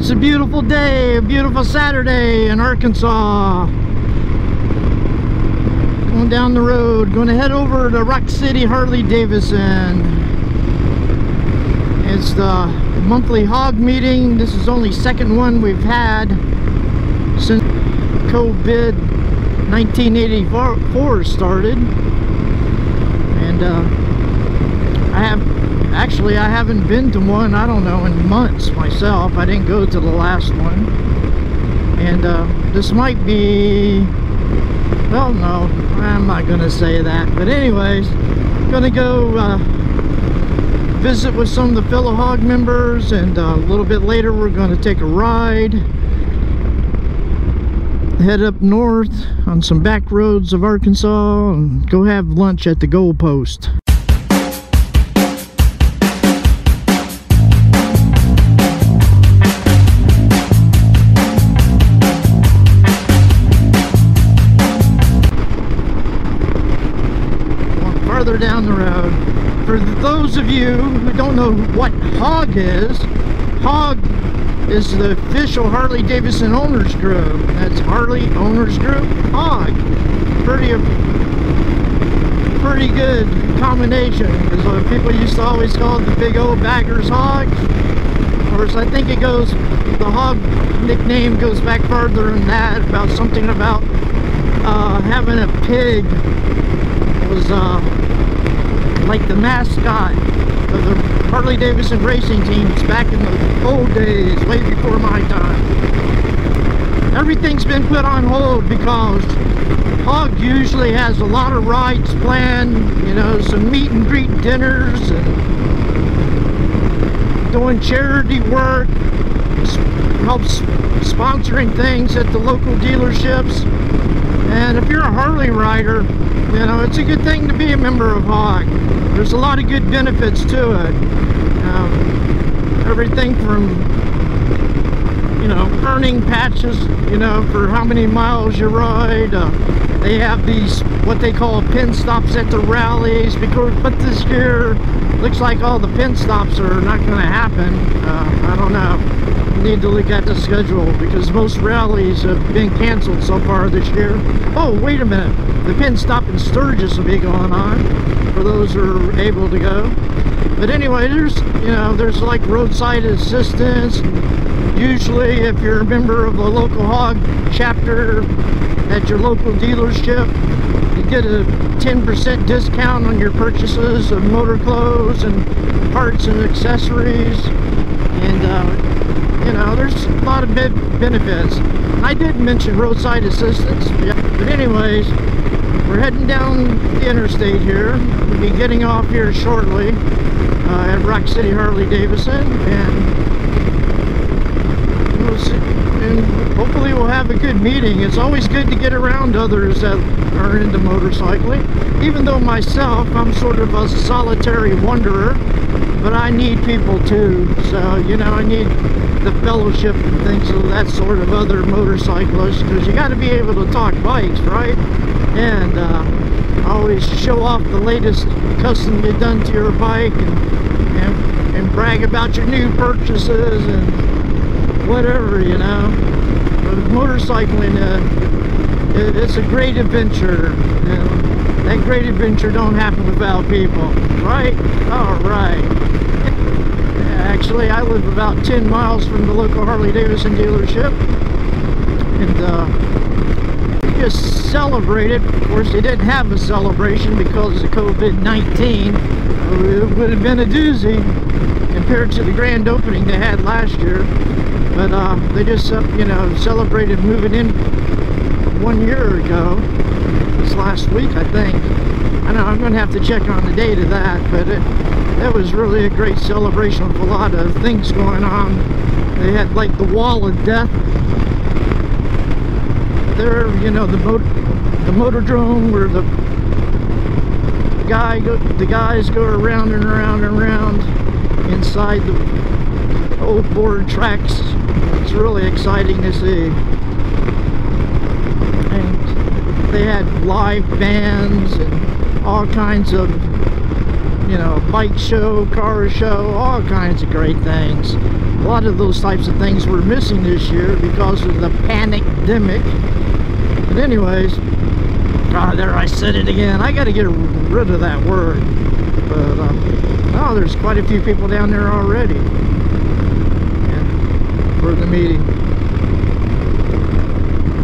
it's a beautiful day, a beautiful Saturday in Arkansas. Going down the road, going to head over to Rock City Harley Davidson. It's the monthly hog meeting. This is only second one we've had since COVID 1984 started. And uh, I have Actually, I haven't been to one, I don't know, in months myself. I didn't go to the last one. And uh, this might be... Well, no, I'm not going to say that. But anyways, going to go uh, visit with some of the fellow hog members. And uh, a little bit later, we're going to take a ride. Head up north on some back roads of Arkansas and go have lunch at the goalpost. Farther down the road. For those of you who don't know what HOG is, HOG is the official Harley Davidson Owners Group. That's Harley Owners Group HOG. Pretty, pretty good combination because people used to always call it the big old baggers HOG. Of course, I think it goes, the hog nickname goes back further than that, about something about uh, having a pig was uh, like the mascot of the Harley Davidson racing teams back in the old days, way before my time. Everything's been put on hold because Hog usually has a lot of rides planned, you know, some meet and greet dinners and doing charity work, helps sponsoring things at the local dealerships. And if you're a Harley rider, you know, it's a good thing to be a member of HOG. There's a lot of good benefits to it. Um, everything from, patches, you know, for how many miles you ride. Uh, they have these, what they call pin stops at the rallies, because, but this year, looks like all the pin stops are not going to happen. Uh, I don't know need to look at the schedule because most rallies have been canceled so far this year. Oh, wait a minute. The pin stop in Sturgis will be going on for those who are able to go. But anyway, there's, you know, there's like roadside assistance. Usually, if you're a member of a local hog chapter at your local dealership, you get a 10% discount on your purchases of MotorClothes and parts and accessories. And, uh, you know, there's a lot of benefits. I did mention roadside assistance, but anyways, we're heading down the interstate here. We'll be getting off here shortly uh, at Rock City Harley Davidson, and we'll see, hopefully we'll have a good meeting. It's always good to get around others that are into motorcycling. Even though myself, I'm sort of a solitary wanderer, but I need people too. So, you know, I need the fellowship and things of that sort of other motorcyclists because you got to be able to talk bikes, right? And uh, always show off the latest custom you've done to your bike and, and, and brag about your new purchases and whatever, you know. Motorcycling, uh, it, it's a great adventure. You know? That great adventure don't happen without people, right? All right. Actually, I live about 10 miles from the local Harley Davidson dealership. And uh, we just celebrated. Of course, they didn't have a celebration because of COVID-19. It would have been a doozy compared to the grand opening they had last year. But uh, they just, uh, you know, celebrated moving in one year ago. This last week, I think. I know I'm going to have to check on the date of that, but it, that was really a great celebration with a lot of things going on. They had like the wall of death. There, you know, the motor, the motordrome where the guy, go, the guys go around and around and around inside the old board tracks. It's really exciting to see. And they had live bands and all kinds of you know, bike show, car show, all kinds of great things. a lot of those types of things were missing this year because of the pandemic. But anyways, ah, there I said it again. I got to get rid of that word. But um, oh, there's quite a few people down there already for the meeting.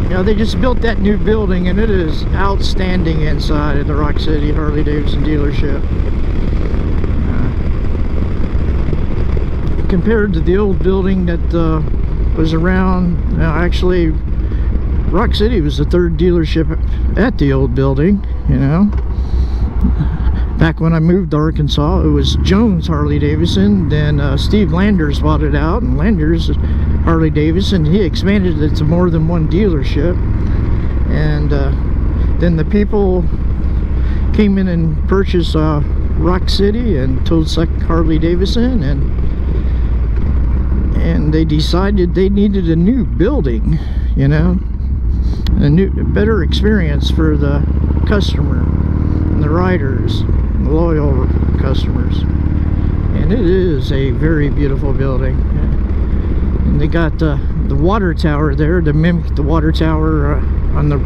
You know, they just built that new building and it is outstanding inside of the Rock City Harley Davidson dealership. compared to the old building that uh, was around uh, actually Rock City was the third dealership at the old building you know back when I moved to Arkansas it was Jones Harley Davidson then uh, Steve Landers bought it out and Landers Harley Davidson he expanded it to more than one dealership. And uh, then the people came in and purchased uh, Rock City and Toad Suck Harley Davidson and and they decided they needed a new building you know a new a better experience for the customer and the riders loyal customers. And it is a very beautiful building. And they got the the water tower there to mimic the water tower uh, on the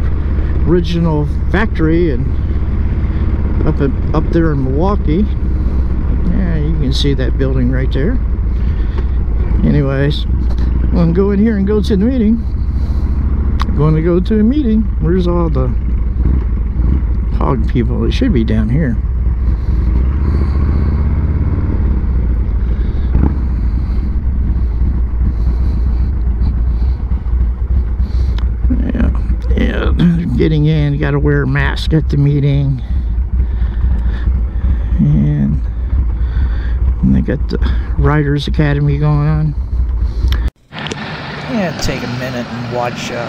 original factory and up at, up there in Milwaukee. Yeah you can see that building right there. Anyways I'm gonna go in here and go to the meeting. I'm going to go to a meeting. Where's all the hog people it should be down here yeah yeah getting in got to wear a mask at the meeting and and they got the Riders Academy going on. Yeah, take a minute and watch uh,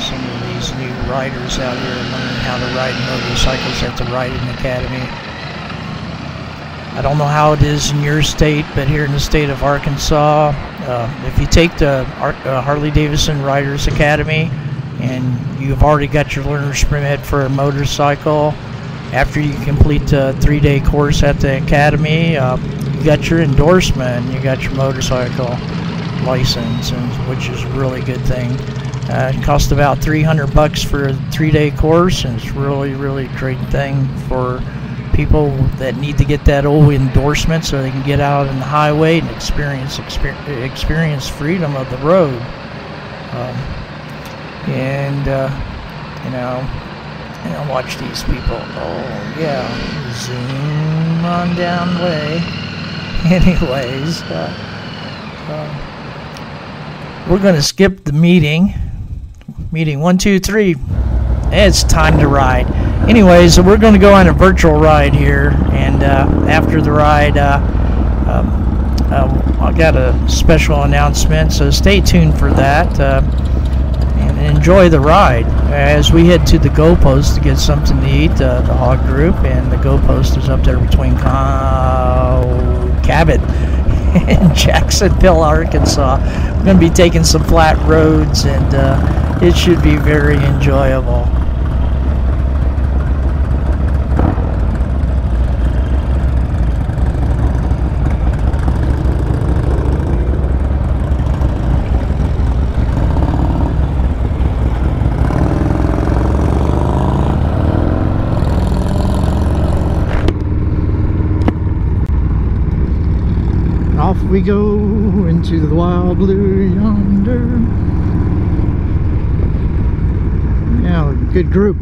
some of these new riders out here learning how to ride motorcycles at the Riding Academy. I don't know how it is in your state, but here in the state of Arkansas, uh, if you take the uh, Harley Davidson Riders Academy and you've already got your learner's permit for a motorcycle, after you complete the three-day course at the academy, uh, you got your endorsement, you got your motorcycle license, and, which is a really good thing. Uh, it costs about 300 bucks for a three-day course, and it's really, really great thing for people that need to get that old endorsement so they can get out on the highway and experience exper experience freedom of the road. Um, and uh, you know, and watch these people. Oh, yeah. Zoom on down the way. Anyways, uh, uh, we're going to skip the meeting. Meeting one, two, three. It's time to ride. Anyways, so we're going to go on a virtual ride here. And uh, after the ride, uh, um, uh, I got a special announcement. So stay tuned for that. Enjoy the ride as we head to the goalpost to get something to eat, uh, the hog group, and the goalpost is up there between Cabot and Jacksonville, Arkansas. We're going to be taking some flat roads, and uh, it should be very enjoyable. We go into the wild blue yonder. Yeah, good group.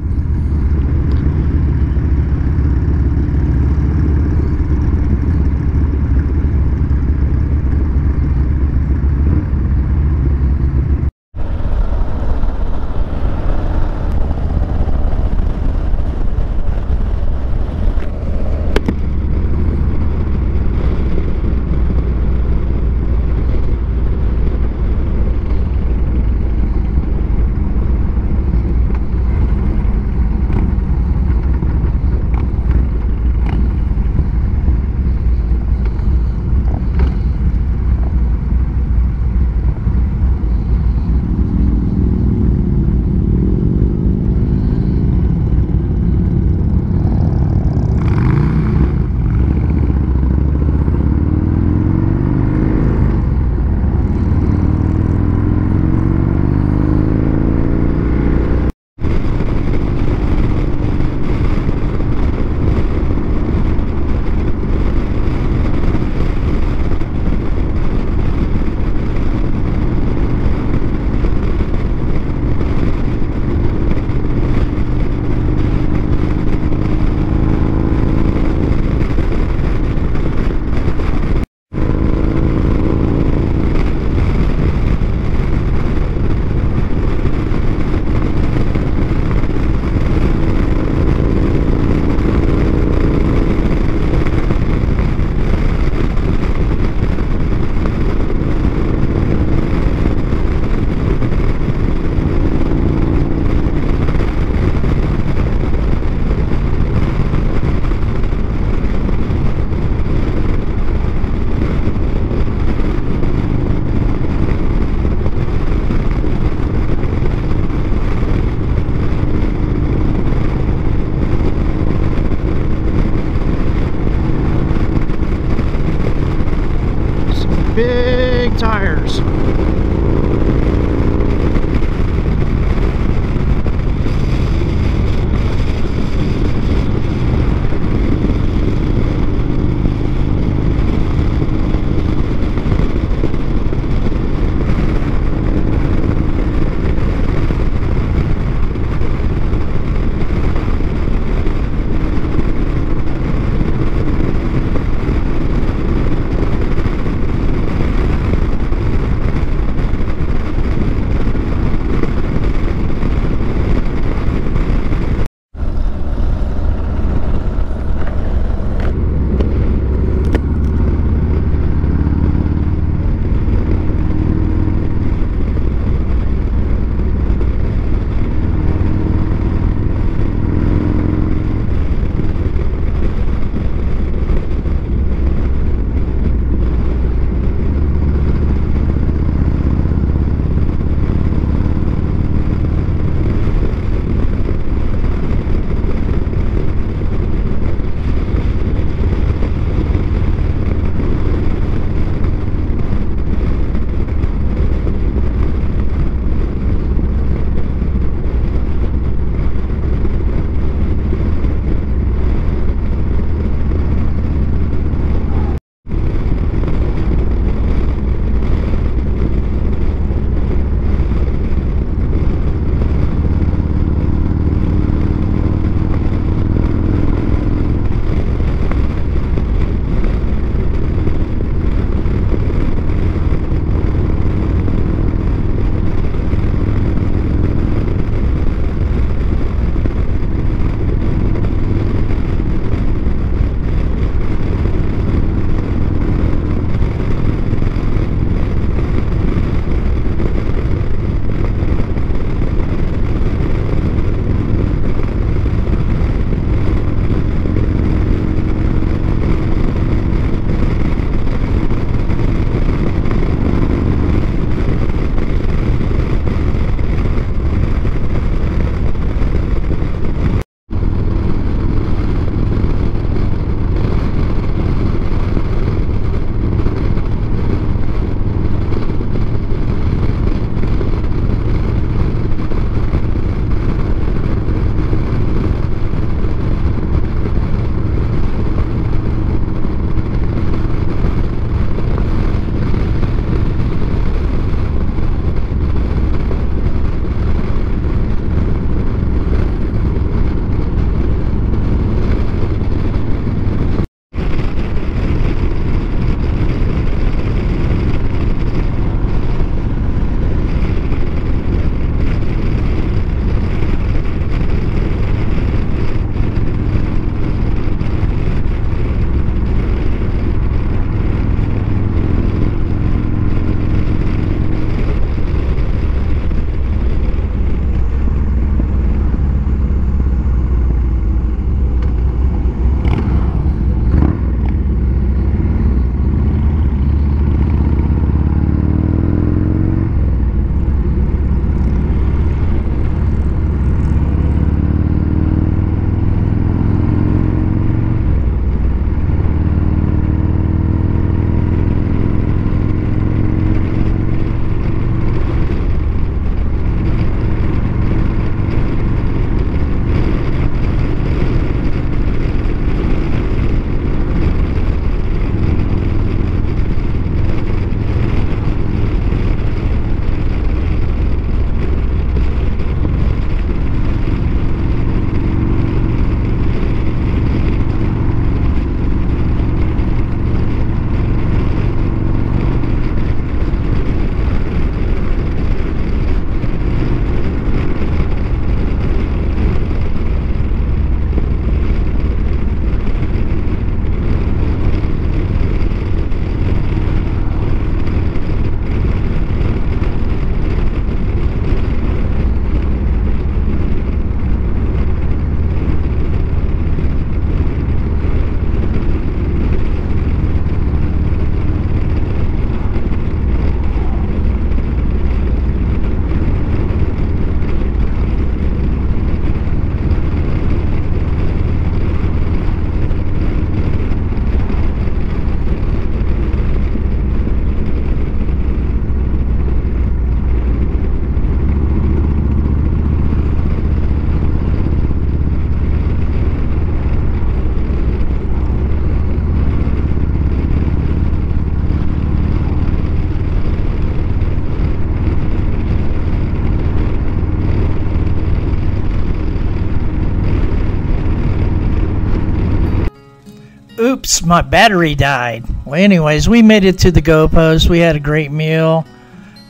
My battery died. Well, anyways, we made it to the Goal Post. We had a great meal.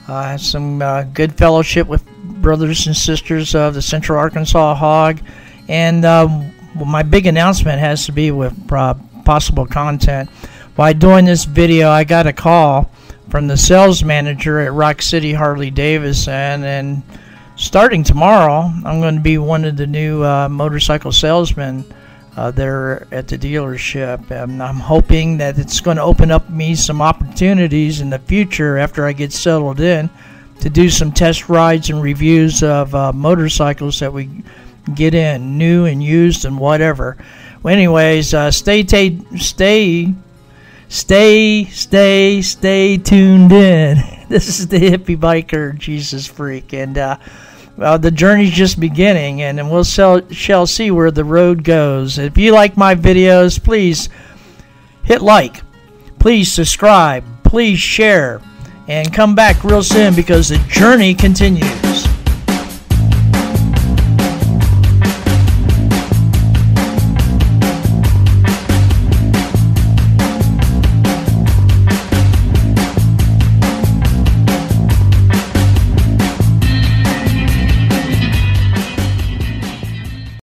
Uh, had some uh, good fellowship with brothers and sisters of the Central Arkansas Hog. And um, my big announcement has to be with uh, possible content. While doing this video, I got a call from the sales manager at Rock City Harley Davidson, and starting tomorrow, I'm going to be one of the new uh, motorcycle salesmen uh, there at the dealership. And I'm hoping that it's going to open up me some opportunities in the future after I get settled in to do some test rides and reviews of uh, motorcycles that we get in, new and used and whatever. Well, anyways, uh, stay, t- stay, stay, stay, stay tuned in. This is the hippie biker Jesus freak, and uh, well, the journey's just beginning, and we'll sell, shall see where the road goes. If you like my videos, please hit like, please subscribe, please share, and come back real soon because the journey continues.